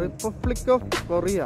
republic of Korea